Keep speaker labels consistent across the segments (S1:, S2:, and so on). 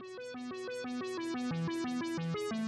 S1: Thank you.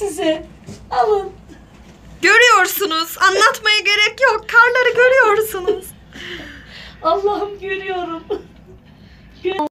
S1: Size. Alın.
S2: Görüyorsunuz. Anlatmaya gerek yok. Karları görüyorsunuz.
S1: Allah'ım görüyorum. Gör-